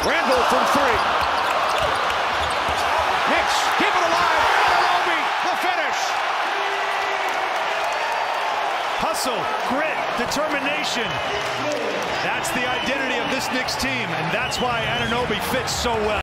Randle from three. Knicks keep it alive. Anunoby, the finish. Hustle, grit, determination. That's the identity of this Knicks team, and that's why Anunoby fits so well.